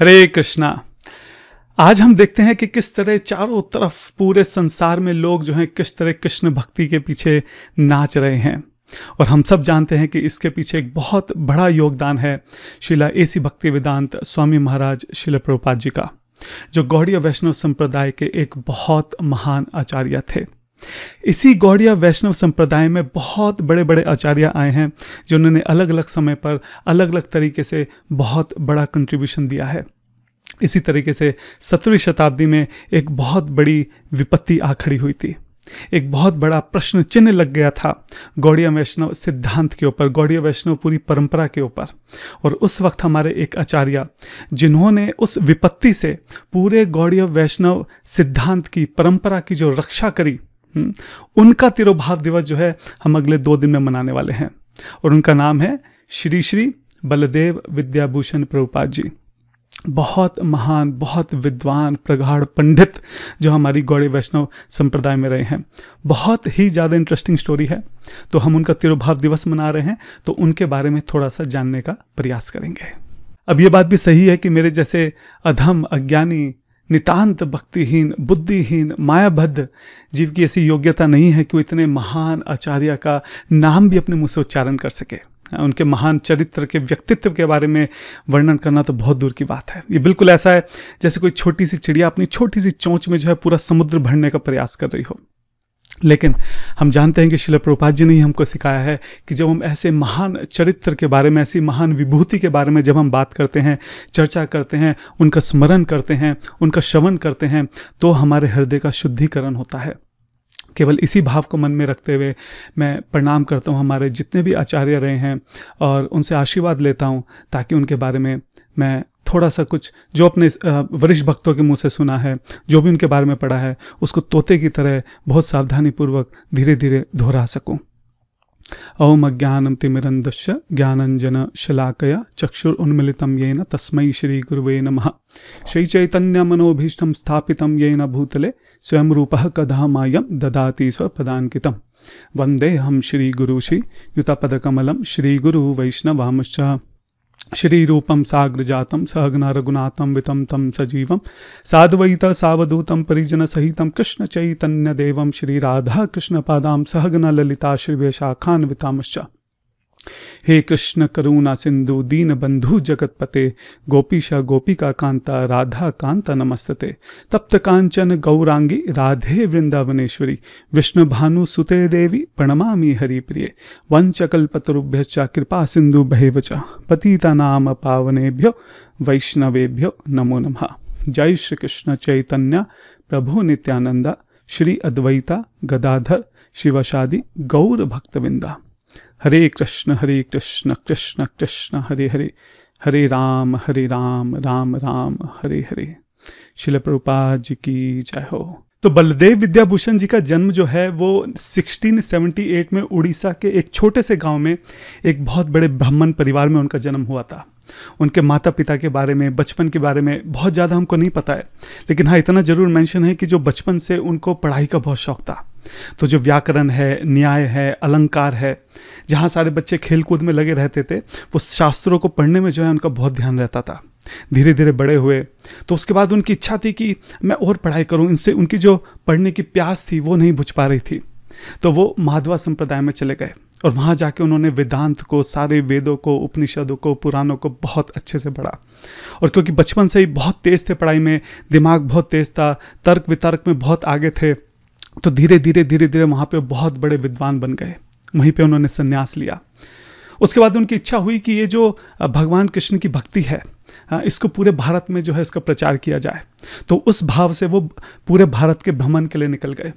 हरे कृष्णा। आज हम देखते हैं कि किस तरह चारों तरफ़ पूरे संसार में लोग जो हैं किस तरह कृष्ण भक्ति के पीछे नाच रहे हैं। और हम सब जानते हैं कि इसके पीछे एक बहुत बड़ा योगदान है शिला एसी भक्ति वेदांत स्वामी महाराज शिला प्रभुपाद जी का, जो गौड़ीय वैष्णव संप्रदाय के एक बहुत महान आचार्य थे। इसी गौड़िया वैष्णव संप्रदाय में बहुत बड़े बड़े आचार्य आए हैं, जिन्होंने अलग अलग समय पर अलग अलग तरीके से बहुत बड़ा कंट्रीब्यूशन दिया है। इसी तरीके से सत्रहवीं शताब्दी में एक बहुत बड़ी विपत्ति आ खड़ी हुई थी। एक बहुत बड़ा प्रश्न चिन्ह लग गया था गौड़िया वैष्णव सिद्धांत के ऊपर गौड़िया वैष्णव पूरी परंपरा के ऊपर। और उस वक्त हमारे एक आचार्य, जिन्होंने उस विपत्ति से पूरे गौड़िया वैष्णव सिद्धांत की परंपरा की जो रक्षा करी उनका तिरुभाव दिवस जो है, हम अगले दो दिन में मनाने वाले हैं। और उनका नाम है श्री श्री बलदेव विद्याभूषण प्रभुपाद जी। बहुत महान, बहुत विद्वान, प्रगाढ़ पंडित जो हमारी गौड़ी वैष्णव संप्रदाय में रहे हैं। बहुत ही ज़्यादा इंटरेस्टिंग स्टोरी है। तो हम उनका तिरुभाव दिवस मना रहे हैं तो उनके बारे में थोड़ा सा जानने का प्रयास करेंगे। अब ये बात भी सही है कि मेरे जैसे अधम, अज्ञानी नितांत भक्तिहीन, बुद्धिहीन, मायाबद्ध, जीव की ऐसी योग्यता नहीं है कि वो इतने महान आचार्य का नाम भी अपने मुँह से उच्चारण कर सके। उनके महान चरित्र के व्यक्तित्व के बारे में वर्णन करना तो बहुत दूर की बात है। ये बिल्कुल ऐसा है जैसे कोई छोटी सी चिड़िया अपनी छोटी सी चोंच में जो है पूरा समुद्र भरने का प्रयास कर रही हो। लेकिन हम जानते हैं कि शिल प्रभुपाद जी ने ही हमको सिखाया है कि जब हम ऐसे महान चरित्र के बारे में, ऐसी महान विभूति के बारे में जब हम बात करते हैं, चर्चा करते हैं, उनका स्मरण करते हैं, उनका श्रवण करते हैं तो हमारे हृदय का शुद्धिकरण होता है। केवल इसी भाव को मन में रखते हुए मैं प्रणाम करता हूँ। हमारे जितने भी आचार्य रहे हैं और उनसे आशीर्वाद लेता हूँ ताकि उनके बारे में मैं थोड़ा सा कुछ जो अपने वरिष्ठ भक्तों के मुँह से सुना है, जो भी उनके बारे में पढ़ा है, उसको तोते की तरह बहुत सावधानीपूर्वक धीरे धीरे दोहरा सकूँ। ओम अज्ञानम तिमिरंदश्य ज्ञानंजन शलाकया चक्षुरुन्मिलितं येन तस्मै श्रीगुरुवे नमः। श्रीचैतन्यमनोभीष्टं स्थापितं येन भूतले स्वयं रूपः कदा मायं ददाति स्वपदान्कितं वन्देऽहं श्रीगुरु श्रीयुतपदकमलं श्रीगुरुवैष्णवांश्च। श्रीरूपं साग्रजातं सहगना रघुनाथं वितं तं सजीवं साद्वैत सावधूतं, परिजनसहितं, कृष्णचैतन्यदेवं, श्रीराधाकृष्णपादां सहगना ललिता श्रीवेशाखान्वितांश्च हे कृष्ण करुणा सिंधु, दीन बंधु जगतपते, गोपीश गोपिका कांता, राधा कांता नमस्तते। तप्त कांचन गौरांगी, राधे वृंदावनेश्वरी, विष्णु भानु सुते देवी, प्रणमामि हरिप्रिय। वंचकल्पतरुभ्य कृपा सिंधु भैवच, पतिता नाम पावनेभ्यो, वैष्णवेभ्यो नमो नमः। जय श्री कृष्ण चैतन्य, प्रभु नित्यानंदा श्री अद्वैता, गदाधर, शिवशादी, गौर भक्तविंदा। हरे कृष्ण हरे कृष्ण कृष्ण कृष्ण, हरे हरे। हरे राम हरे राम राम राम, हरे हरे। शिल प्रभुपाद जी की जय हो। तो बलदेव विद्याभूषण जी का जन्म जो है, वो 1678 में उड़ीसा के एक छोटे से गाँव में एक बहुत बड़े ब्राह्मण परिवार में उनका जन्म हुआ था। उनके माता पिता के बारे में, बचपन के बारे में बहुत ज़्यादा हमको नहीं पता है। लेकिन हाँ इतना ज़रूर मेंशन है कि जो बचपन से उनको पढ़ाई का बहुत शौक था। तो जो व्याकरण है, न्याय है, अलंकार है, जहाँ सारे बच्चे खेल कूद में लगे रहते थे, वो शास्त्रों को पढ़ने में जो है उनका बहुत ध्यान रहता था। धीरे धीरे बड़े हुए तो उसके बाद उनकी इच्छा थी कि मैं और पढ़ाई करूँ, इनसे उनकी जो पढ़ने की प्यास थी, वो नहीं बुझ पा रही थी। तो वो माधवा संप्रदाय में चले गए। और वहाँ जाके उन्होंने वेदांत को, सारे वेदों को, उपनिषदों को, पुराणों को बहुत अच्छे से पढ़ा। और क्योंकि बचपन से ही बहुत तेज़ थे पढ़ाई में, दिमाग बहुत तेज़ था, तर्क वितर्क में बहुत आगे थे तो धीरे धीरे धीरे धीरे वहाँ पे बहुत बड़े विद्वान बन गए। वहीं पे उन्होंने संन्यास लिया। उसके बाद उनकी इच्छा हुई कि ये जो भगवान कृष्ण की भक्ति है इसको पूरे भारत में जो है इसका प्रचार किया जाए। तो उस भाव से वो पूरे भारत के भ्रमण के लिए निकल गए।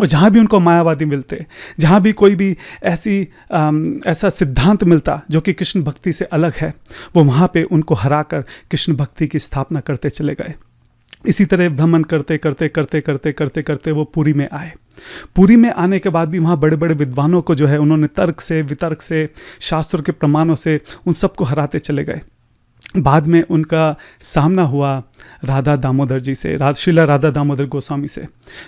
और जहाँ भी उनको मायावादी मिलते जहाँ भी कोई भी ऐसी आम, ऐसा सिद्धांत मिलता जो कि कृष्ण भक्ति से अलग है वो वहाँ पे उनको हरा कर कृष्ण भक्ति की स्थापना करते चले गए। इसी तरह भ्रमण करते करते करते करते करते करते वो पूरी में आए। पूरी में आने के बाद भी वहाँ बड़े बड़े विद्वानों को जो है उन्होंने तर्क से वितर्क से शास्त्र के प्रमाणों से उन सबको हराते चले गए। बाद में उनका सामना हुआ राधा दामोदर जी से राजशिला राधा दामोदर गोस्वामी से,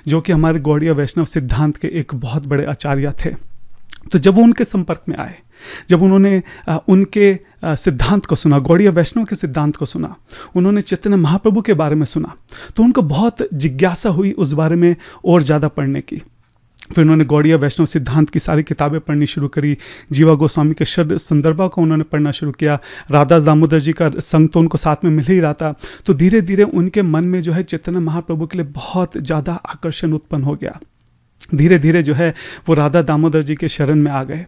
जो कि हमारे गौड़िया वैष्णव सिद्धांत के एक बहुत बड़े आचार्य थे। तो जब वो उनके संपर्क में आए, जब उन्होंने उनके सिद्धांत को सुना, गौड़िया वैष्णव के सिद्धांत को सुना, उन्होंने चैतन्य महाप्रभु के बारे में सुना तो उनको बहुत जिज्ञासा हुई उस बारे में और ज़्यादा पढ़ने की। फिर उन्होंने गौड़िया वैष्णव सिद्धांत की सारी किताबें पढ़नी शुरू करी। जीवा गोस्वामी के शब्द संदर्भा को उन्होंने पढ़ना शुरू किया। राधा दामोदर जी का संग तो उनको साथ में मिल ही रहा था। तो धीरे धीरे उनके मन में जो है चैतन्य महाप्रभु के लिए बहुत ज़्यादा आकर्षण उत्पन्न हो गया। धीरे धीरे जो है वो राधा दामोदर जी के शरण में आ गए।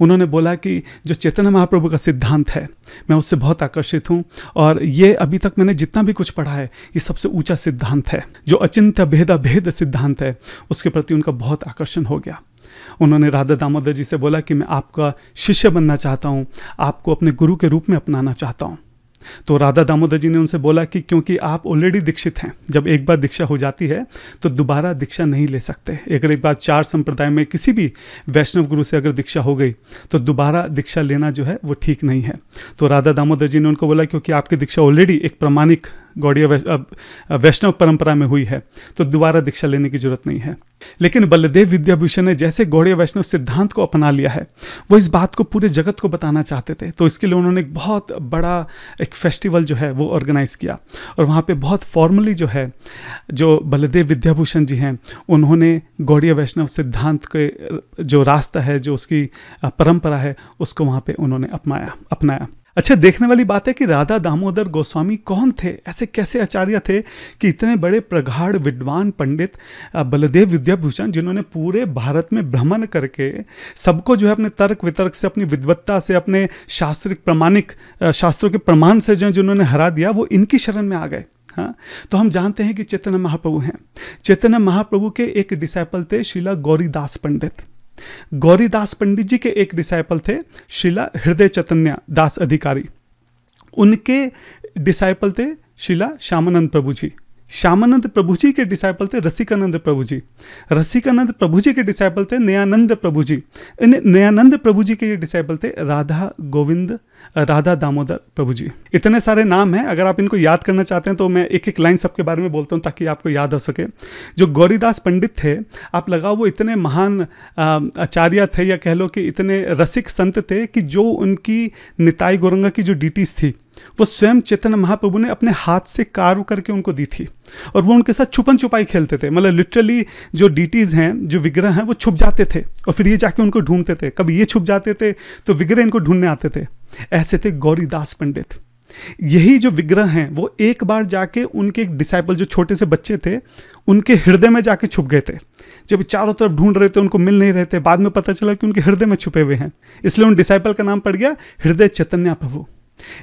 उन्होंने बोला कि जो चेतन महाप्रभु का सिद्धांत है, मैं उससे बहुत आकर्षित हूँ और ये अभी तक मैंने जितना भी कुछ पढ़ा है, ये सबसे ऊँचा सिद्धांत है। जो अचिंत्य भेदा भेद सिद्धांत है, उसके प्रति उनका बहुत आकर्षण हो गया। उन्होंने राधा दामोदर जी से बोला कि मैं आपका शिष्य बनना चाहता हूँ, आपको अपने गुरु के रूप में अपनाना चाहता हूँ। तो राधा दामोदर जी ने उनसे बोला कि क्योंकि आप ऑलरेडी दीक्षित हैं, जब एक बार दीक्षा हो जाती है तो दोबारा दीक्षा नहीं ले सकते। अगर एक बार चार संप्रदाय में किसी भी वैष्णव गुरु से अगर दीक्षा हो गई तो दोबारा दीक्षा लेना जो है, वो ठीक नहीं है। तो राधा दामोदर जी ने उनको बोला, क्योंकि आपकी दीक्षा ऑलरेडी एक प्रमाणिक गौड़िया वैष्णव परंपरा में हुई है तो दोबारा दीक्षा लेने की ज़रूरत नहीं है। लेकिन बलदेव विद्याभूषण ने जैसे गौड़िया वैष्णव सिद्धांत को अपना लिया है, वो इस बात को पूरे जगत को बताना चाहते थे। तो इसके लिए उन्होंने एक बहुत बड़ा एक फेस्टिवल जो है वो ऑर्गेनाइज किया। और वहाँ पे बहुत फॉर्मली जो है, जो बलदेव विद्याभूषण जी हैं, उन्होंने गौड़िया वैष्णव सिद्धांत के, जो रास्ता है, जो उसकी परंपरा है, उसको वहाँ पर उन्होंने अपनाया अपनाया। अच्छा देखने वाली बात है कि राधा दामोदर गोस्वामी कौन थे? ऐसे कैसे आचार्य थे कि इतने बड़े प्रगाढ़, विद्वान पंडित बलदेव विद्याभूषण जिन्होंने पूरे भारत में भ्रमण करके सबको जो है अपने तर्क वितर्क से, अपनी विद्वत्ता से, अपने शास्त्रिक प्रमाणिक शास्त्रों के प्रमाण से जो जिन्होंने हरा दिया, वो इनकी शरण में आ गए। हाँ तो हम जानते हैं कि चैतन्य महाप्रभु हैं। चेतन महाप्रभु के एक डिसाइपल थे शिला गौरीदास पंडित। गौरीदास पंडित जी के एक डिसाइपल थे, शिला हृदय चैतन्य दास अधिकारी। उनके डिसाइपल थे शिला श्यामानंद प्रभु जी। श्यामानंद प्रभु जी के डिसाइपल थे रसिकानंद प्रभु जी रसिकानंद प्रभु जी के डिसाइपल थे नयानंद प्रभु जी नयानंद प्रभु जी के ये डिसाइपल थे राधा गोविंद, राधा दामोदर प्रभु जी इतने सारे नाम हैं, अगर आप इनको याद करना चाहते हैं तो मैं एक एक लाइन सबके बारे में बोलता हूँ ताकि आपको याद हो सके। जो गौरीदास पंडित थे, आप लगाओ, वो इतने महान आचार्य थे या कह लो कि इतने रसिक संत थे कि जो उनकी निताई गोरंगा की जो डिटीज थी वो स्वयं चैतन्य महाप्रभु ने अपने हाथ से कार्व करके उनको दी थी और वो उनके साथ छुपन छुपाई खेलते थे। मतलब लिटरली जो डीटीज हैं, जो विग्रह हैं, वो छुप जाते थे और फिर ये जाके उनको ढूंढते थे। कभी ये छुप जाते थे तो विग्रह इनको ढूँढने आते थे। ऐसे थे गौरीदास पंडित। यही जो विग्रह हैं, वो एक बार जाके उनके एक डिसाइपल जो छोटे से बच्चे थे, उनके हृदय में जाके छुप गए थे। जब चारों तरफ़ ढूंढ रहे थे, उनको मिल नहीं रहे थे, बाद में पता चला कि उनके हृदय में छुपे हुए हैं। इसलिए उन डिसाइपल का नाम पड़ गया हृदय चैतन्य प्रभु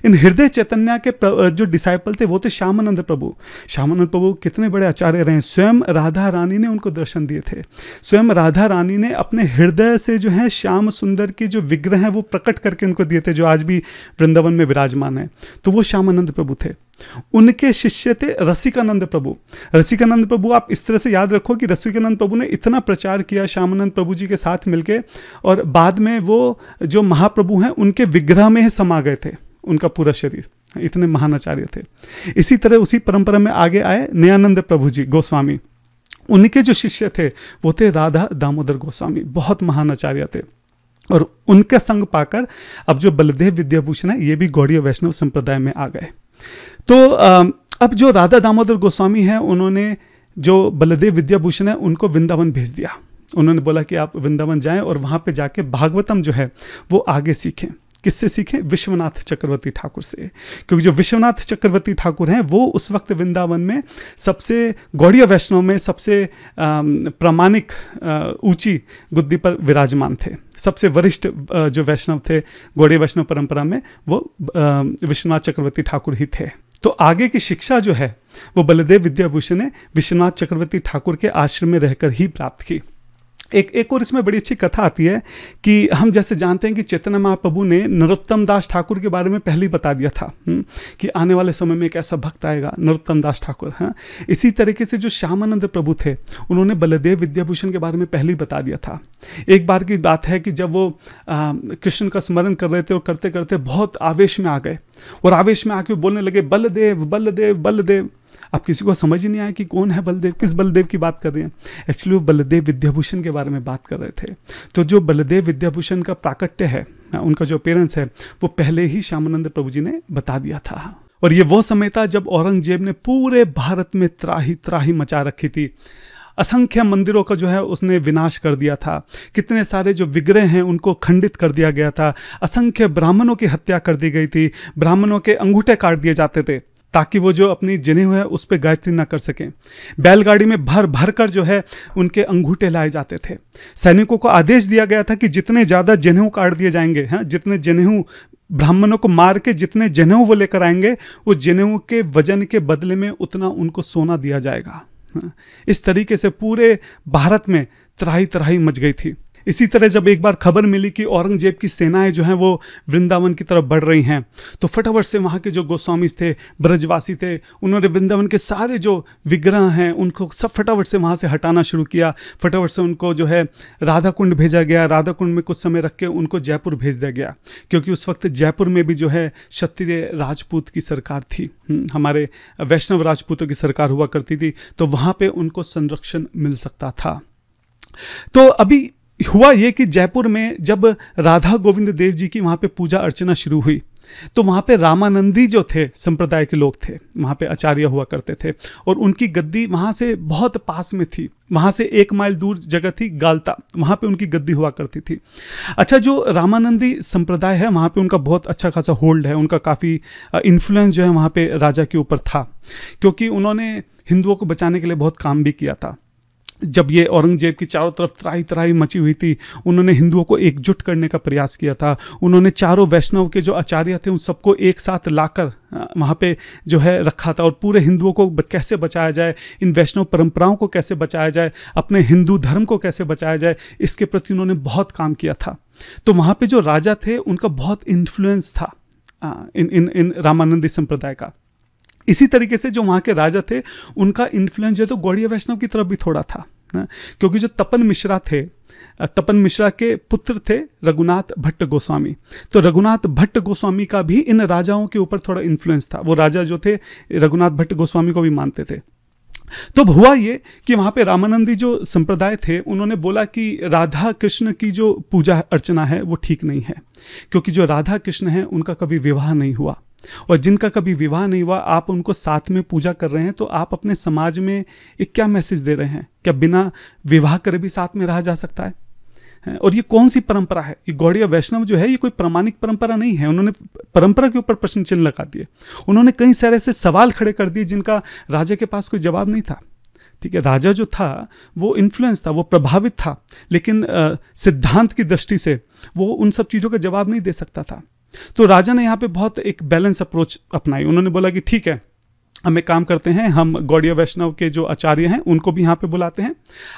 इन हृदय चैतन्य के जो डिसाइपल थे, वो थे श्यामानंद प्रभु। श्यामानंद प्रभु कितने बड़े आचार्य रहे स्वयं राधा रानी ने उनको दर्शन दिए थे। स्वयं राधा रानी ने अपने हृदय से जो है श्याम सुंदर के जो विग्रह हैं, वो प्रकट करके उनको दिए थे, जो आज भी वृंदावन में विराजमान है। तो वो श्यामानंद प्रभु थे। उनके शिष्य थे रसिकानंद प्रभु। रसिकानंद प्रभु, आप इस तरह से याद रखो कि रसिकानंद प्रभु ने इतना प्रचार किया श्यामानंद प्रभु जी के साथ मिलके, और बाद में वो जो महाप्रभु हैं, उनके विग्रह में समा गए थे। उनका पूरा शरीर। इतने महान आचार्य थे। इसी तरह उसी परंपरा में आगे आए नयानंद प्रभु जी गोस्वामी। उनके जो शिष्य थे, वो थे राधा दामोदर गोस्वामी। बहुत महान आचार्य थे। और उनका संग पाकर अब जो बलदेव विद्याभूषण है, ये भी गौड़ीय वैष्णव संप्रदाय में आ गए। तो अब जो राधा दामोदर गोस्वामी हैं, उन्होंने जो बलदेव विद्याभूषण है, उनको वृंदावन भेज दिया। उन्होंने बोला कि आप वृंदावन जाएँ और वहाँ पे जाके भागवतम जो है, वो आगे सीखें। किससे सीखें? विश्वनाथ चक्रवर्ती ठाकुर से। क्योंकि जो विश्वनाथ चक्रवर्ती ठाकुर हैं, वो उस वक्त वृंदावन में सबसे गौड़िया वैष्णव में सबसे प्रामाणिक ऊँची गुद्दी पर विराजमान थे। सबसे वरिष्ठ जो वैष्णव थे, गौड़िया वैष्णव परंपरा में, वो विश्वनाथ चक्रवर्ती ठाकुर ही थे। तो आगे की शिक्षा जो है, वो बलदेव विद्याभूषण ने विश्वनाथ चक्रवर्ती ठाकुर के आश्रम में रहकर ही प्राप्त की। एक एक और इसमें बड़ी अच्छी कथा आती है कि हम जैसे जानते हैं कि चैतन्य महाप्रभु ने नरोत्तम दास ठाकुर के बारे में पहले ही बता दिया था हम्म, कि आने वाले समय में एक ऐसा भक्त आएगा नरोत्तम दास ठाकुर हाँ। इसी तरीके से जो श्यामानंद प्रभु थे उन्होंने बलदेव विद्याभूषण के बारे में पहले ही बता दिया था। एक बार की बात है कि जब वो कृष्ण का स्मरण कर रहे थे और करते करते बहुत आवेश में आ गए और आवेश में आके बोलने लगे बलदेव बलदेव बलदेव। अब किसी को समझ ही नहीं आया कि कौन है बलदेव, किस बलदेव की बात कर रहे हैं। एक्चुअली वो बलदेव विद्याभूषण के बारे में बात कर रहे थे। तो जो बलदेव विद्याभूषण का प्राकट्य है, उनका जो अपेयरेंस है, वो पहले ही श्यामानंद प्रभु जी ने बता दिया था। और ये वो समय था जब औरंगज़ेब ने पूरे भारत में त्राही त्राही मचा रखी थी। असंख्य मंदिरों का जो है, उसने विनाश कर दिया था। कितने सारे जो विग्रह हैं, उनको खंडित कर दिया गया था। असंख्य ब्राह्मणों की हत्या कर दी गई थी। ब्राह्मणों के अंगूठे काट दिए जाते थे। ताकि वो जो अपनी जने हुए है, उस पर गायत्री ना कर सकें। बैलगाड़ी में भर भर कर जो है, उनके अंगूठे लाए जाते थे। सैनिकों को आदेश दिया गया था कि जितने ज़्यादा जनेऊ काट दिए जाएँगे, हैं, जितने जनेऊ ब्राह्मणों को मार के जितने जनेऊ वो लेकर आएँगे, उस जनेऊ के वज़न के बदले में उतना उनको सोना दिया जाएगा। इस तरीके से पूरे भारत में त्राही त्राही मच गई थी। इसी तरह जब एक बार खबर मिली कि औरंगज़ेब की सेनाएँ जो हैं वो वृंदावन की तरफ़ बढ़ रही हैं तो फटाफट से वहाँ के जो गोस्वामी थे ब्रजवासी थे उन्होंने वृंदावन के सारे जो विग्रह हैं उनको सब फटाफट से वहाँ से हटाना शुरू किया। फटाफट से उनको जो है राधा कुंड भेजा गया। राधा कुंड में कुछ समय रख के उनको जयपुर भेज दिया गया क्योंकि उस वक्त जयपुर में भी जो है क्षत्रिय राजपूत की सरकार थी। हम्म, हमारे वैष्णव राजपूतों की सरकार हुआ करती थी तो वहाँ पर उनको संरक्षण मिल सकता था। तो अभी हुआ ये कि जयपुर में जब राधा गोविंद देव जी की वहाँ पे पूजा अर्चना शुरू हुई तो वहाँ पे रामानंदी जो थे, संप्रदाय के लोग थे, वहाँ पे आचार्य हुआ करते थे और उनकी गद्दी वहाँ से बहुत पास में थी, वहाँ से एक माइल दूर जगह थी गालता, वहाँ पे उनकी गद्दी हुआ करती थी। अच्छा जो रामानंदी संप्रदाय है, वहाँ पे उनका बहुत अच्छा खासा होल्ड है, उनका काफ़ी इन्फ्लुएंस जो है वहाँ पे राजा के ऊपर था, क्योंकि उन्होंने हिंदुओं को बचाने के लिए बहुत काम भी किया था। जब ये औरंगज़ेब की चारों तरफ़ त्राही त्राही मची हुई थी, उन्होंने हिंदुओं को एकजुट करने का प्रयास किया था। उन्होंने चारों वैष्णव के जो आचार्य थे, उन सबको एक साथ लाकर वहाँ पे जो है रखा था और पूरे हिंदुओं को कैसे बचाया जाए, इन वैष्णव परंपराओं को कैसे बचाया जाए, अपने हिंदू धर्म को कैसे बचाया जाए, इसके प्रति उन्होंने बहुत काम किया था। तो वहाँ पे जो राजा थे, उनका बहुत इन्फ्लुएंस था इन इन इन रामानंदी संप्रदाय का। इसी तरीके से जो वहाँ के राजा थे, उनका इन्फ्लुएंस जो तो गौड़िया वैष्णव की तरफ़ भी थोड़ा था ना? क्योंकि जो तपन मिश्रा थे तपन मिश्रा के पुत्र थे रघुनाथ भट्ट गोस्वामी। तो रघुनाथ भट्ट गोस्वामी का भी इन राजाओं के ऊपर थोड़ा इन्फ्लुएंस था। वो राजा जो थे, रघुनाथ भट्ट गोस्वामी को भी मानते थे। तो हुआ ये कि वहाँ पे रामानंदी जो संप्रदाय थे, उन्होंने बोला कि राधा कृष्ण की जो पूजा अर्चना है, वो ठीक नहीं है। क्योंकि जो राधा कृष्ण है, उनका कभी विवाह नहीं हुआ। और जिनका कभी विवाह नहीं हुआ, आप उनको साथ में पूजा कर रहे हैं तो आप अपने समाज में एक क्या मैसेज दे रहे हैं? क्या बिना विवाह करे भी साथ में रहा जा सकता है? और ये कौन सी परंपरा है? ये गौड़िया वैष्णव जो है, ये कोई प्रामाणिक परंपरा नहीं है। उन्होंने परंपरा के ऊपर प्रश्न चिन्ह लगा दिए। उन्होंने कई सारे ऐसे सवाल खड़े कर दिए जिनका राजा के पास कोई जवाब नहीं था। ठीक है, राजा जो था, वो इन्फ्लुएंस था, वो प्रभावित था, लेकिन सिद्धांत की दृष्टि से वो उन सब चीज़ों का जवाब नहीं दे सकता था। तो राजा ने यहाँ पे बहुत एक बैलेंस अप्रोच अपनाई। उन्होंने बोला कि ठीक है, हम एक काम करते हैं, हम गौड़िया वैष्णव के जो आचार्य हैं, उनको भी यहाँ पे बुलाते हैं।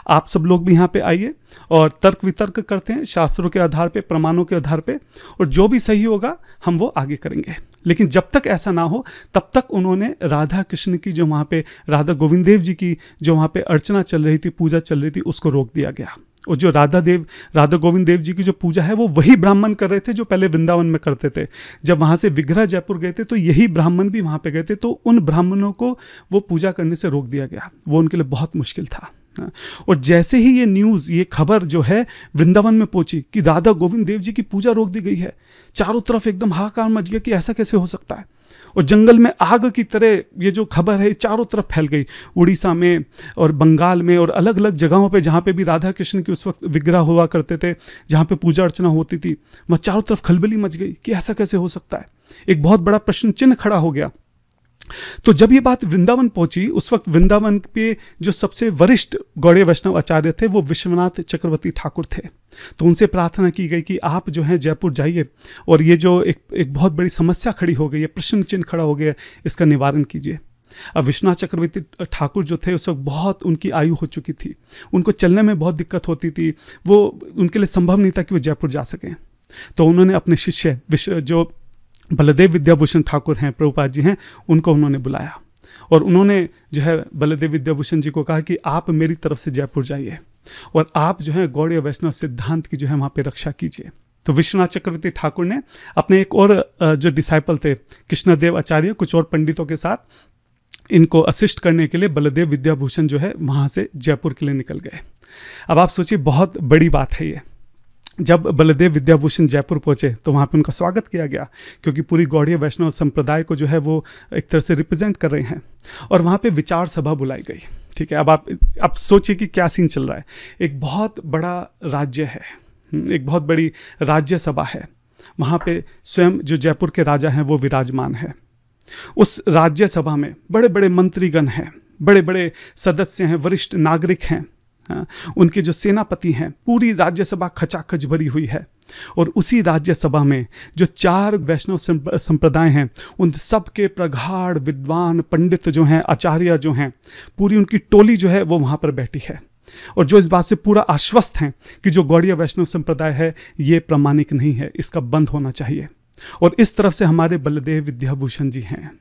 आप सब लोग भी यहाँ पे आइए और तर्क वितर्क करते हैं शास्त्रों के आधार पे, प्रमाणों के आधार पे और जो भी सही होगा, हम वो आगे करेंगे। लेकिन जब तक ऐसा ना हो, तब तक उन्होंने राधा कृष्ण की जो वहाँ पे, राधा गोविंद देव जी की जो वहाँ पे अर्चना चल रही थी, पूजा चल रही थी, उसको रोक दिया गया। और जो राधा देव, राधा गोविंद देव जी की जो पूजा है, वो वही ब्राह्मण कर रहे थे जो पहले वृंदावन में करते थे जब वहाँ से विग्रह जयपुर गए थे तो यही ब्राह्मण भी वहाँ पे गए थे तो उन ब्राह्मणों को वो पूजा करने से रोक दिया गया वो उनके लिए बहुत मुश्किल था। और जैसे ही ये न्यूज़ ये खबर जो है, वृंदावन में पहुँची कि राधा गोविंद देव जी की पूजा रोक दी गई है, चारों तरफ़ एकदम हाहाकार मच गया कि ऐसा कैसे हो सकता है? और जंगल में आग की तरह ये जो खबर है चारों तरफ़ फैल गई। उड़ीसा में और बंगाल में और अलग अलग जगहों पे जहाँ पे भी राधा कृष्ण की उस वक्त विग्रह हुआ करते थे, जहाँ पे पूजा अर्चना होती थी, वह चारों तरफ़ खलबली मच गई कि ऐसा कैसे हो सकता है? एक बहुत बड़ा प्रश्न चिन्ह खड़ा हो गया। तो जब ये बात वृंदावन पहुँची, उस वक्त वृंदावन पे जो सबसे वरिष्ठ गौड़े वैष्णव आचार्य थे, वो विश्वनाथ चक्रवर्ती ठाकुर थे। तो उनसे प्रार्थना की गई कि आप जो हैं जयपुर जाइए और ये जो एक एक बहुत बड़ी समस्या खड़ी हो गई है प्रश्न चिन्ह खड़ा हो गया इसका निवारण कीजिए। अब विश्वनाथ चक्रवर्ती ठाकुर जो थे, उस वक्त बहुत उनकी आयु हो चुकी थी। उनको चलने में बहुत दिक्कत होती थी। वो, उनके लिए संभव नहीं था कि वो जयपुर जा सकें। तो उन्होंने अपने शिष्य, विश्व, जो बलदेव विद्याभूषण ठाकुर हैं, प्रभुपाद जी हैं, उनको उन्होंने बुलाया। और उन्होंने जो है बलदेव विद्याभूषण जी को कहा कि आप मेरी तरफ़ से जयपुर जाइए और आप जो है गौड़ीय वैष्णव सिद्धांत की जो है वहाँ पर रक्षा कीजिए। तो विश्वनाथ चक्रवर्ती ठाकुर ने अपने एक और जो डिसाइपल थे, कृष्णदेव आचार्य, कुछ और पंडितों के साथ, इनको असिस्ट करने के लिए बलदेव विद्याभूषण जो है वहाँ से जयपुर के लिए निकल गए। अब आप सोचिए, बहुत बड़ी बात है ये। जब बलदेव विद्याभूषण जयपुर पहुँचे तो वहाँ पे उनका स्वागत किया गया क्योंकि पूरी गौड़ीय वैष्णव संप्रदाय को जो है वो एक तरह से रिप्रेजेंट कर रहे हैं। और वहाँ पे विचार सभा बुलाई गई ठीक है? अब आप अब सोचिए कि क्या सीन चल रहा है। एक बहुत बड़ा राज्य है हम्म, एक बहुत बड़ी राज्य सभा है। वहाँ पे स्वयं जो जयपुर के राजा हैं वो विराजमान है। उस राज्यसभा में बड़े बड़े मंत्रीगण हैं बड़े बड़े सदस्य हैं वरिष्ठ नागरिक हाँ, उनके जो सेनापति हैं, पूरी राज्यसभा खचाखच भरी हुई है। और उसी राज्यसभा में जो चार वैष्णव संप्रदाय हैं, उन सब के प्रगाढ़, विद्वान, पंडित जो हैं, आचार्य जो हैं, पूरी उनकी टोली जो है, वो वहाँ पर बैठी है। और जो इस बात से पूरा आश्वस्त हैं कि जो गौड़ीय वैष्णव संप्रदाय है, ये प्रमाणिक नहीं है, इसका बंद होना चाहिए। और इस तरफ़ से हमारे बलदेव विद्याभूषण जी हैं।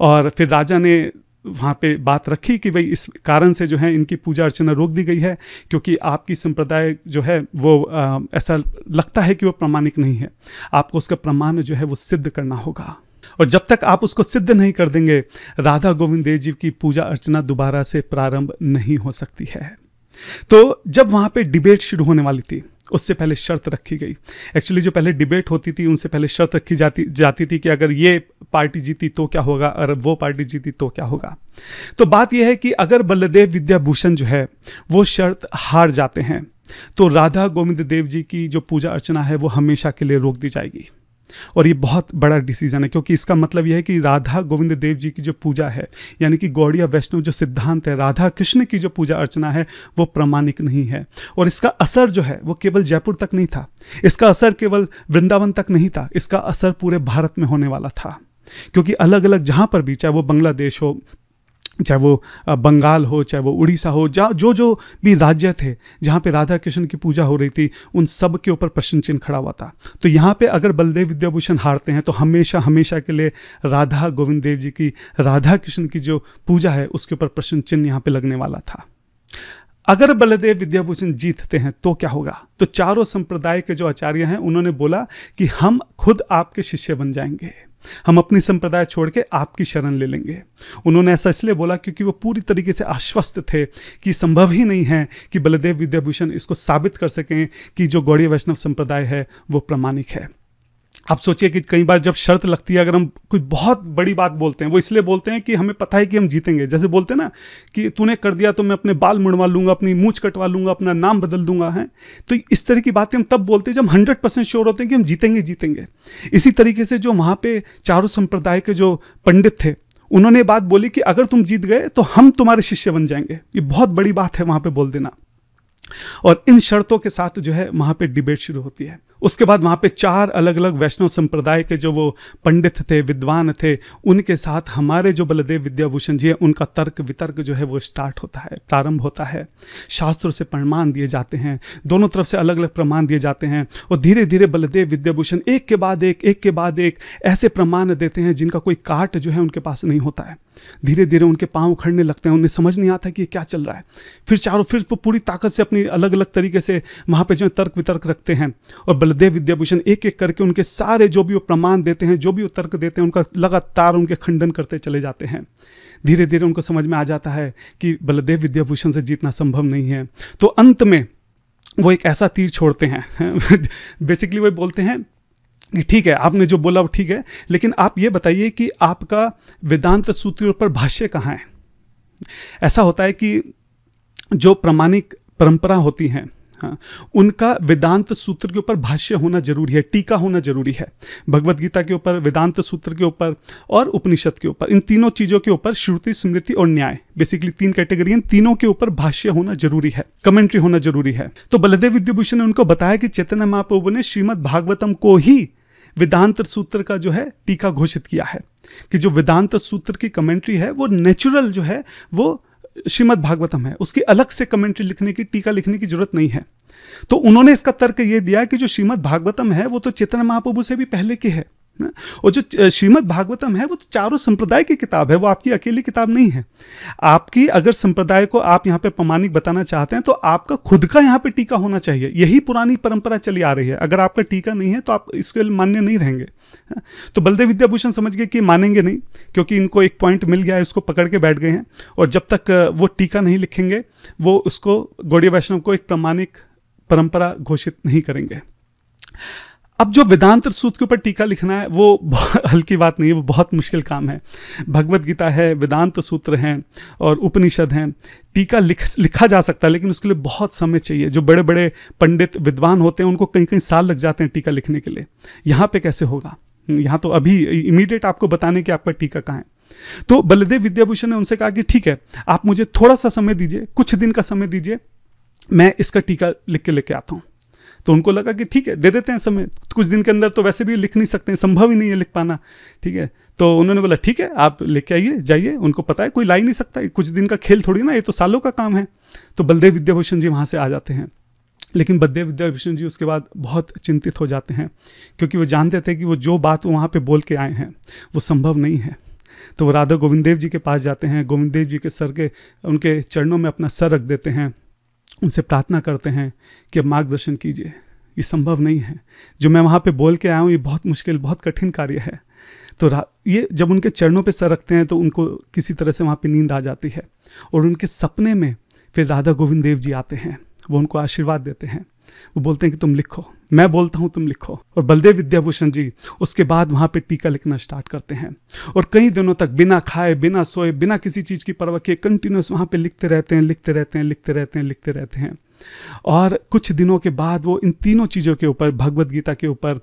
और फिर राजा ने वहाँ पे बात रखी कि भाई इस कारण से जो है इनकी पूजा अर्चना रोक दी गई है क्योंकि आपकी संप्रदाय जो है वो आ, ऐसा लगता है कि वो प्रमाणिक नहीं है। आपको उसका प्रमाण जो है वो सिद्ध करना होगा। और जब तक आप उसको सिद्ध नहीं कर देंगे राधा गोविंद देव जी की पूजा अर्चना दोबारा से प्रारंभ नहीं हो सकती है। तो जब वहाँ पे डिबेट शुरू होने वाली थी उससे पहले शर्त रखी गई। एक्चुअली जो पहले डिबेट होती थी, उनसे पहले शर्त रखी जाती जाती थी कि अगर ये पार्टी जीती तो क्या होगा और वो पार्टी जीती तो क्या होगा। तो बात यह है कि अगर बल्लदेव विद्याभूषण जो है, वो शर्त हार जाते हैं तो राधा गोविंद देव जी की जो पूजा अर्चना है, वो हमेशा के लिए रोक दी जाएगी। और ये बहुत बड़ा डिसीज़न है, क्योंकि इसका मतलब यह है कि राधा गोविंद देव जी की जो पूजा है, यानी कि गौड़िया वैष्णव जो सिद्धांत है, राधा कृष्ण की जो पूजा अर्चना है, वो प्रमाणिक नहीं है। और इसका असर जो है, वो केवल जयपुर तक नहीं था। इसका असर केवल वृंदावन तक नहीं था, इसका असर पूरे भारत में होने वाला था। क्योंकि अलग अलग जहाँ पर भी, चाहे वो बांग्लादेश हो चाहे वो बंगाल हो, चाहे वो उड़ीसा हो, जहाँ जो जो भी राज्य थे, जहाँ पे राधा कृष्ण की पूजा हो रही थी, उन सब के ऊपर प्रश्न चिन्ह खड़ा हुआ था। तो यहाँ पे अगर बलदेव विद्याभूषण हारते हैं तो हमेशा हमेशा के लिए राधा गोविंद देव जी की राधा कृष्ण की जो पूजा है, उसके ऊपर प्रश्न चिन्ह यहाँ पर लगने वाला था। अगर बलदेव विद्याभूषण जीतते हैं तो क्या होगा? तो चारों संप्रदाय के जो आचार्य हैं, उन्होंने बोला कि हम खुद आपके शिष्य बन जाएँगे। हम अपनी संप्रदाय छोड़ के आपकी शरण ले लेंगे। उन्होंने ऐसा इसलिए बोला क्योंकि वो पूरी तरीके से आश्वस्त थे कि संभव ही नहीं है कि बलदेव विद्याभूषण इसको साबित कर सकें कि जो गौड़ी वैष्णव संप्रदाय है, वो प्रमाणिक है। आप सोचिए कि कई बार जब शर्त लगती है, अगर हम कोई बहुत बड़ी बात बोलते हैं, वो इसलिए बोलते हैं कि हमें पता है कि हम जीतेंगे। जैसे बोलते हैं ना कि तूने कर दिया तो मैं अपने बाल मुड़वा लूँगा, अपनी मूछ कटवा लूँगा, अपना नाम बदल दूँगा, है? तो इस तरह की बातें हम तब बोलते हैं जब हंड्रेड परसेंट श्योर होते हैं कि हम जीतेंगे जीतेंगे। इसी तरीके से जो वहाँ पर चारों संप्रदाय के जो पंडित थे, उन्होंने बात बोली कि अगर तुम जीत गए तो हम तुम्हारे शिष्य बन जाएँगे। ये बहुत बड़ी बात है वहाँ पर बोल देना। और इन शर्तों के साथ जो है वहाँ पर डिबेट शुरू होती है। उसके बाद वहाँ पे चार अलग अलग वैष्णव संप्रदाय के जो वो पंडित थे, विद्वान थे, उनके साथ हमारे जो बलदेव विद्याभूषण जी हैं, उनका तर्क वितर्क जो है वो स्टार्ट होता है, प्रारंभ होता है। शास्त्रों से प्रमाण दिए जाते हैं, दोनों तरफ़ से अलग अलग प्रमाण दिए जाते हैं और धीरे धीरे बलदेव विद्याभूषण एक के बाद एक एक के बाद एक ऐसे प्रमाण देते हैं जिनका कोई काट जो है उनके पास नहीं होता है। धीरे धीरे उनके पाँव उखड़ने लगते हैं, उन्हें समझ नहीं आता कि क्या चल रहा है। फिर चारों, फिर पूरी ताकत से अपनी अलग अलग तरीके से वहाँ पर जो तर्क वितर्क रखते हैं और बलदेव विद्याभूषण एक एक करके उनके सारे जो भी वो प्रमाण देते हैं, जो भी वो तर्क देते हैं, उनका लगातार उनके खंडन करते चले जाते हैं। धीरे धीरे उनको समझ में आ जाता है कि बलदेव विद्याभूषण से जीतना संभव नहीं है। तो अंत में वो एक ऐसा तीर छोड़ते हैं। बेसिकली वो बोलते हैं कि ठीक है, आपने जो बोला वो ठीक है, लेकिन आप ये बताइए कि आपका वेदांत सूत्र पर भाष्य कहाँ है? ऐसा होता है कि जो प्रमाणिक परंपरा होती हैं हाँ उनका वेदांत सूत्र के ऊपर भाष्य होना ज़रूरी है, टीका होना ज़रूरी है, भगवत गीता के ऊपर, वेदांत सूत्र के ऊपर और उपनिषद के ऊपर, इन तीनों चीज़ों के ऊपर श्रुति, स्मृति और न्याय बेसिकली तीन कैटेगरी तीनों के ऊपर भाष्य होना ज़रूरी है कमेंट्री होना ज़रूरी है। तो बलदेव विद्याभूषण ने उनको बताया कि चैतन्य महाप्रभु ने श्रीमद भागवतम को ही वेदांत सूत्र का जो है, टीका घोषित किया है, कि जो वेदांत सूत्र की कमेंट्री है, वो नेचुरल जो है, वो श्रीमद भागवतम है, उसकी अलग से कमेंट्री लिखने की, टीका लिखने की ज़रूरत नहीं है। तो उन्होंने इसका तर्क ये दिया कि जो श्रीमद भागवतम है, वो तो चेतन महाप्रभु से भी पहले की है। और जो श्रीमद् भागवतम है, वो तो चारों संप्रदाय की किताब है, वो आपकी अकेली किताब नहीं है। आपकी अगर संप्रदाय को आप यहाँ पे प्रमाणिक बताना चाहते हैं तो आपका खुद का यहाँ पे टीका होना चाहिए। यही पुरानी परंपरा चली आ रही है। अगर आपका टीका नहीं है तो आप इसके लिए मान्य नहीं रहेंगे। तो बलदेव विद्याभूषण समझ गए कि मानेंगे नहीं, क्योंकि इनको एक पॉइंट मिल गया है, उसको पकड़ के बैठ गए हैं, और जब तक वो टीका नहीं लिखेंगे, वो उसको गौड़ी वैष्णव को एक प्रमाणिक परंपरा घोषित नहीं करेंगे। अब जो वेदांत सूत्र के ऊपर टीका लिखना है, वो हल्की बात नहीं है, वो बहुत मुश्किल काम है। भगवत गीता है, वेदांत सूत्र हैं और उपनिषद हैं। टीका लिख, लिखा जा सकता है, लेकिन उसके लिए बहुत समय चाहिए। जो बड़े बड़े पंडित विद्वान होते हैं, उनको कई कई साल लग जाते हैं टीका लिखने के लिए। यहाँ पे कैसे होगा? यहाँ तो अभी इमीडिएट आपको बताने कि आपका टीका कहाँ है। तो बलदेव विद्याभूषण ने उनसे कहा कि ठीक है, आप मुझे थोड़ा सा समय दीजिए, कुछ दिन का समय दीजिए, मैं इसका टीका लिख के लेके आता हूँ। तो उनको लगा कि ठीक है, दे देते हैं समय। कुछ दिन के अंदर तो वैसे भी लिख नहीं सकते हैं, संभव ही नहीं है लिख पाना, ठीक है? तो उन्होंने बोला, ठीक है, आप लेके आइए, जाइए, उनको पता है, कोई ला ही नहीं सकता, कुछ दिन का खेल थोड़ी ना, ये तो सालों का काम है। तो बलदेव विद्याभूषण जी वहाँ से आ जाते हैं। लेकिन बलदेव विद्याभूषण जी उसके बाद बहुत चिंतित हो जाते हैं, क्योंकि वो जानते थे कि वो जो बात वहाँ पर बोल के आए हैं, वो संभव नहीं है। तो वो राधा गोविंद देव जी के पास जाते हैं गोविंद देव जी के सर के, उनके चरणों में अपना सर रख देते हैं। उनसे प्रार्थना करते हैं कि अब मार्गदर्शन कीजिए। ये संभव नहीं है। जो मैं वहाँ पे बोल के आया हूँ, ये बहुत मुश्किल, बहुत कठिन कार्य है। तो ये जब उनके चरणों पे सर रखते हैं तो उनको किसी तरह से वहाँ पे नींद आ जाती है। और उनके सपने में फिर राधा गोविंद देव जी आते हैं। वो उनको आशीर्वाद देते हैं। वो बोलते हैं कि तुम लिखो। मैं बोलता हूँ, तुम लिखो। और बलदेव विद्याभूषण जी, उसके बाद वहाँ पे टीका लिखना स्टार्ट करते हैं। और कई दिनों तक बिना खाए, बिना सोए, बिना किसी चीज़ की परवाह किए कंटिन्यूस वहाँ पे लिखते रहते हैं, लिखते रहते हैं, लिखते रहते हैं, लिखते रहते हैं। और कुछ दिनों के बाद वो इन तीनों चीज़ों के ऊपर भगवत गीता के ऊपर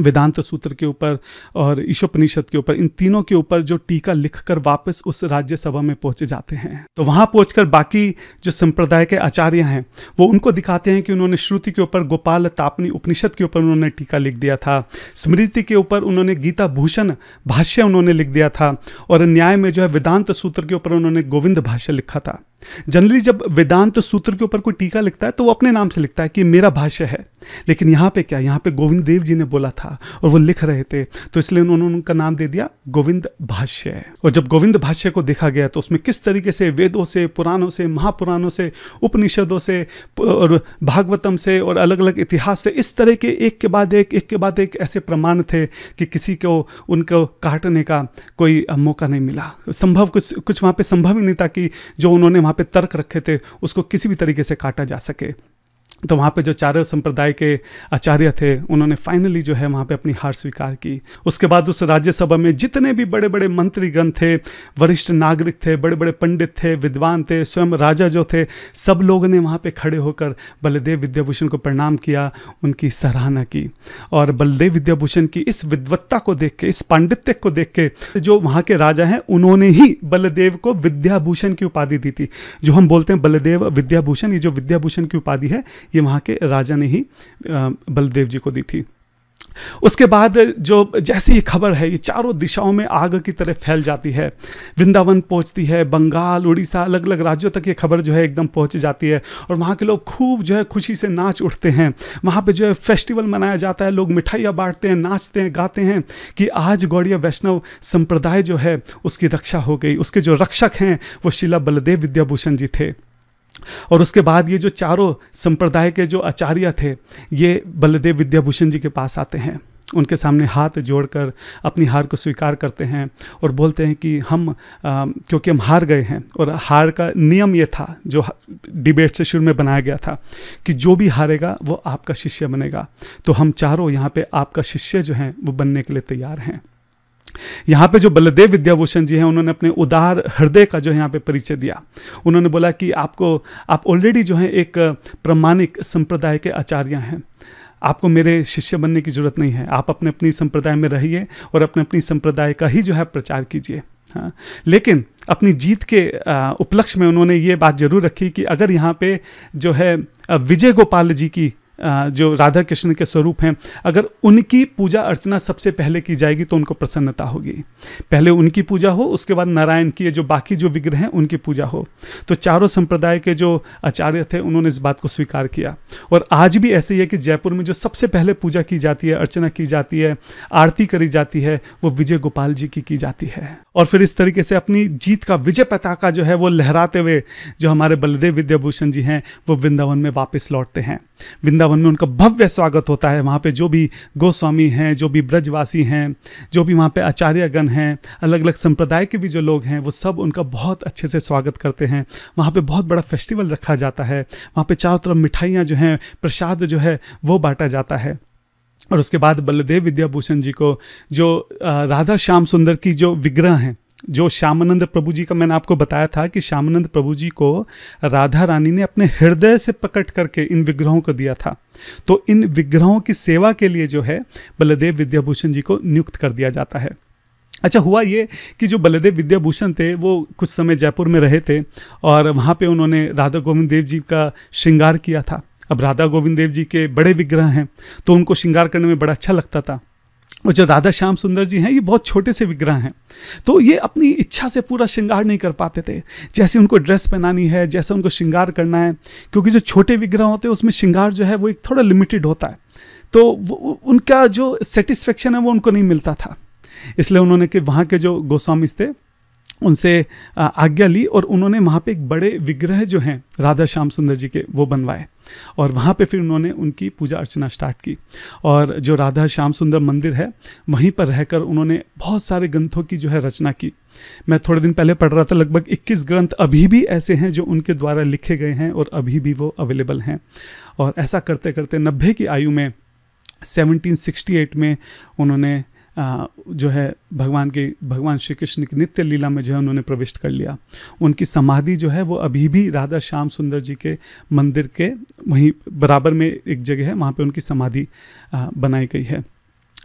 वेदांत सूत्र के ऊपर और ईशोपनिषद के ऊपर, इन तीनों के ऊपर जो टीका लिखकर वापस उस राज्यसभा में पहुँचे जाते हैं। तो वहाँ पहुंचकर बाकी जो संप्रदाय के आचार्य हैं, वो उनको दिखाते हैं कि उन्होंने श्रुति के ऊपर, गोपाल तापनी उपनिषद के ऊपर उन्होंने टीका लिख दिया था, स्मृति के ऊपर उन्होंने गीता भूषण भाष्य उन्होंने लिख दिया था, और न्याय में जो है वेदांत सूत्र के ऊपर उन्होंने गोविंद भाष्य लिखा था। जनरली जब वेदांत सूत्र के ऊपर कोई टीका लिखता है तो वो अपने नाम से लिखता है कि मेरा भाष्य है। लेकिन यहाँ पे क्या? यहाँ पे गोविंद देव जी ने बोला था और वो लिख रहे थे। तो इसलिए उन्होंने उनका नाम दे दिया, गोविंद भाष्य और जब गोविंद भाष्य को देखा गया तो उसमें किस तरीके से वेदों से, पुराणों से, महापुराणों से, उपनिषदों से, और भागवतम से, और अलग अलग इतिहास से, इस तरह के एक के बाद एक एक के बाद एक ऐसे प्रमाण थे कि किसी को, उनको काटने का कोई मौका नहीं मिला। संभव कुछ कुछ वहाँ पे संभव ही नहीं था कि जो उन्होंने वहाँ पे तर्क रखे थे उसको किसी भी तरीके से काटा जा सके। तो वहाँ पे जो चारों संप्रदाय के आचार्य थे, उन्होंने फाइनली जो है वहाँ पे अपनी हार स्वीकार की। उसके बाद उस राज्यसभा में जितने भी बड़े बड़े मंत्रीगण थे, वरिष्ठ नागरिक थे बड़े बड़े पंडित थे, विद्वान थे, स्वयं राजा जो थे, सब लोगों ने वहाँ पे खड़े होकर बलदेव विद्याभूषण को प्रणाम किया, उनकी सराहना की। और बलदेव विद्याभूषण की इस विद्वत्ता को देख के, इस पांडित्य को देख के, जो वहाँ के राजा हैं, उन्होंने ही बलदेव को विद्याभूषण की उपाधि दी थी। जो हम बोलते हैं बलदेव विद्याभूषण, ये जो विद्याभूषण की उपाधि है ये वहाँ के राजा ने ही बलदेव जी को दी थी। उसके बाद जो, जैसी ये खबर है, ये चारों दिशाओं में आग की तरह फैल जाती है। वृंदावन पहुँचती है, बंगाल, उड़ीसा अलग अलग राज्यों तक ये खबर जो है एकदम पहुँच जाती है और वहाँ के लोग खूब जो है खुशी से नाच उठते हैं। वहाँ पे जो है फेस्टिवल मनाया जाता है, लोग मिठाइयाँ बांटते हैं, नाचते हैं, गाते हैं कि आज गौड़िया वैष्णव संप्रदाय जो है उसकी रक्षा हो गई, उसके जो रक्षक हैं वो शिला बलदेव विद्याभूषण जी थे। और उसके बाद ये जो चारों संप्रदाय के जो आचार्य थे ये बलदेव विद्याभूषण जी के पास आते हैं। उनके सामने हाथ जोड़कर अपनी हार को स्वीकार करते हैं और बोलते हैं कि हम आ, क्योंकि हम हार गए हैं और हार का नियम ये था जो डिबेट से शुरू में बनाया गया था कि जो भी हारेगा वो आपका शिष्य बनेगा। तो हम चारों यहाँ पे आपका शिष्य जो हैं वो बनने के लिए तैयार हैं। यहाँ पे जो बलदेव विद्याभूषण जी हैं, उन्होंने अपने उदार हृदय का जो है यहाँ पे परिचय दिया। उन्होंने बोला कि आपको, आप ऑलरेडी जो है एक प्रमाणिक संप्रदाय के आचार्य हैं। आपको मेरे शिष्य बनने की ज़रूरत नहीं है। आप अपने, अपनी संप्रदाय में रहिए और अपने, अपनी संप्रदाय का ही जो है प्रचार कीजिए। हाँ। लेकिन अपनी जीत के उपलक्ष्य में उन्होंने ये बात ज़रूर रखी कि अगर यहाँ पे जो है विजय गोपाल जी की जो राधा कृष्ण के स्वरूप हैं, अगर उनकी पूजा अर्चना सबसे पहले की जाएगी तो उनको प्रसन्नता होगी। पहले उनकी पूजा हो, उसके बाद नारायण की जो बाकी जो विग्रह हैं, उनकी पूजा हो। तो चारों संप्रदाय के जो आचार्य थे, उन्होंने इस बात को स्वीकार किया। और आज भी ऐसे ही है कि जयपुर में जो सबसे पहले पूजा की जाती है, अर्चना की जाती है, आरती करी जाती है, वो विजय गोपाल जी की की जाती है। और फिर इस तरीके से अपनी जीत का विजय पताका जो है, वो लहराते हुए जो हमारे बलदेव विद्याभूषण जी हैं, वो वृंदावन में वापस लौटते हैं। वृंदावन में उनका भव्य स्वागत होता है। वहाँ पे जो भी गोस्वामी हैं, जो भी ब्रजवासी हैं, जो भी वहाँ पे आचार्यगण हैं अलग अलग संप्रदाय के भी जो लोग हैं, वो सब उनका बहुत अच्छे से स्वागत करते हैं। वहाँ पे बहुत बड़ा फेस्टिवल रखा जाता है। वहाँ पे चारों तरफ़ मिठाइयाँ जो हैं, प्रसाद जो है, वो बांटा जाता है। और उसके बाद बलदेव विद्याभूषण जी को जो राधा श्याम सुंदर की जो विग्रह हैं जो श्यामानंद प्रभु जी का मैंने आपको बताया था कि श्यामानंद प्रभु जी को राधा रानी ने अपने हृदय से पकड़ करके इन विग्रहों को दिया था। तो इन विग्रहों की सेवा के लिए जो है, बलदेव विद्याभूषण जी को नियुक्त कर दिया जाता है। अच्छा हुआ ये कि जो बलदेव विद्याभूषण थे, वो कुछ समय जयपुर में रहे थे और वहाँ पे उन्होंने राधा गोविंद देव जी का श्रृंगार किया था। अब राधा गोविंद देव जी के बड़े विग्रह हैं तो उनको श्रृंगार करने में बड़ा अच्छा लगता था। और जो राधा श्याम सुंदर जी हैं, ये बहुत छोटे से विग्रह हैं। तो ये अपनी इच्छा से पूरा श्रृंगार नहीं कर पाते थे। जैसे उनको ड्रेस पहनानी है, जैसे उनको श्रृंगार करना है, क्योंकि जो छोटे विग्रह होते हैं, उसमें श्रृंगार जो है, वो एक थोड़ा लिमिटेड होता है। तो वो उनका जो सेटिस्फेक्शन है, वो उनको नहीं मिलता था। इसलिए उन्होंने कि वहाँ के जो गोस्वामी थे उनसे आज्ञा ली और उन्होंने वहाँ पे एक बड़े विग्रह जो हैं, राधा श्याम सुंदर जी के, वो बनवाए। और वहाँ पे फिर उन्होंने उनकी पूजा अर्चना स्टार्ट की। और जो राधा श्याम सुंदर मंदिर है, वहीं पर रहकर उन्होंने बहुत सारे ग्रंथों की जो है रचना की। मैं थोड़े दिन पहले पढ़ रहा था, लगभग 21 ग्रंथ अभी भी ऐसे हैं जो उनके द्वारा लिखे गए हैं और अभी भी वो अवेलेबल हैं। और ऐसा करते करते नब्बे की आयु में 1768 में उन्होंने जो है भगवान के, भगवान श्री कृष्ण की नित्य लीला में जो है उन्होंने प्रविष्ट कर लिया। उनकी समाधि जो है वो अभी भी राधा श्याम सुंदर जी के मंदिर के वहीं बराबर में एक जगह है, वहाँ पे उनकी समाधि बनाई गई है।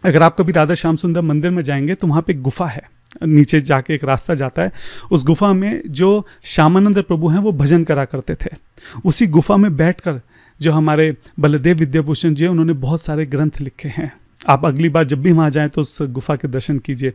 अगर आप कभी राधा श्याम सुंदर मंदिर में जाएँगे तो वहाँ पे गुफा है, नीचे जाके एक रास्ता जाता है। उस गुफा में जो श्यामानंद प्रभु हैं वो भजन करा करते थे। उसी गुफा में बैठकर जो हमारे बलदेव विद्याभूषण जी उन्होंने बहुत सारे ग्रंथ लिखे हैं। आप अगली बार जब भी वहाँ जाएँ तो उस गुफा के दर्शन कीजिए।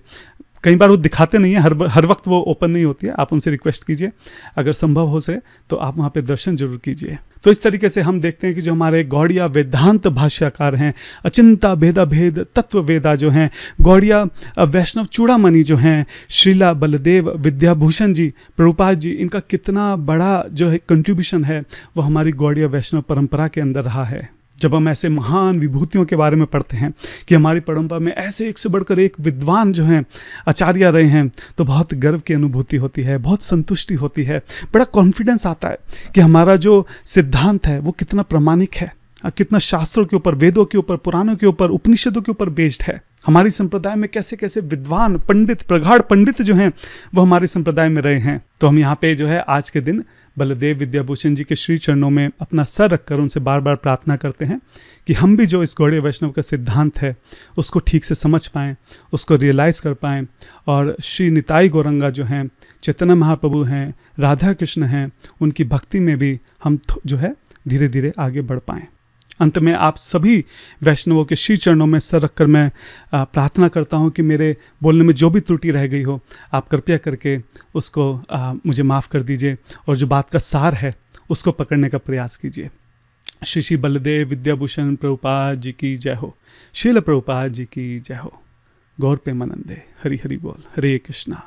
कई बार वो दिखाते नहीं है, हर हर वक्त वो ओपन नहीं होती है। आप उनसे रिक्वेस्ट कीजिए। अगर संभव हो सके तो आप वहाँ पे दर्शन ज़रूर कीजिए। तो इस तरीके से हम देखते हैं कि जो हमारे गौड़िया वेदांत भाष्यकार हैं, अचिंता भेदा भेद तत्व वेदा जो हैं, गौड़िया वैष्णव चूड़ामणि जो हैं, श्रीला बलदेव, विद्याभूषण जी, प्रभुपाद जी, इनका कितना बड़ा जो है कंट्रीब्यूशन है, वो हमारी गौड़िया वैष्णव परंपरा के अंदर रहा है। जब हम ऐसे महान विभूतियों के बारे में पढ़ते हैं कि हमारी परंपरा में ऐसे एक से बढ़कर एक विद्वान जो हैं, आचार्य रहे हैं तो बहुत गर्व की अनुभूति होती है, बहुत संतुष्टि होती है। बड़ा कॉन्फिडेंस आता है कि हमारा जो सिद्धांत है, वो कितना प्रमाणिक है कितना शास्त्रों के ऊपर, वेदों के ऊपर, पुराणों के ऊपर, उपनिषदों के ऊपर बेस्ड है। हमारी संप्रदाय में कैसे कैसे विद्वान, पंडित, प्रगाढ़ पंडित जो हैं, वो हमारे संप्रदाय में रहे हैं। तो हम यहाँ पे जो है आज के दिन बलदेव विद्याभूषण जी के श्री चरणों में अपना सर रखकर उनसे बार बार प्रार्थना करते हैं कि हम भी जो इस गौड़े वैष्णव का सिद्धांत है, उसको ठीक से समझ पाएँ, उसको रियलाइज़ कर पाएँ और श्री निताई गौरंगा जो हैं चैतन्य महाप्रभु हैं, राधा कृष्ण हैं, उनकी भक्ति में भी हम जो है धीरे धीरे आगे बढ़ पाएँ। अंत में आप सभी वैष्णवों के श्री चरणों में सर रखकर मैं प्रार्थना करता हूँ कि मेरे बोलने में जो भी त्रुटि रह गई हो, आप कृपया करके उसको मुझे माफ़ कर दीजिए और जो बात का सार है, उसको पकड़ने का प्रयास कीजिए। श्री श्री बलदेव विद्याभूषण प्रभुपाद जी की जय हो। शील प्रभुपाद जी की जय हो। गौर पे मनंदे हरी हरी बोल। हरे कृष्णा।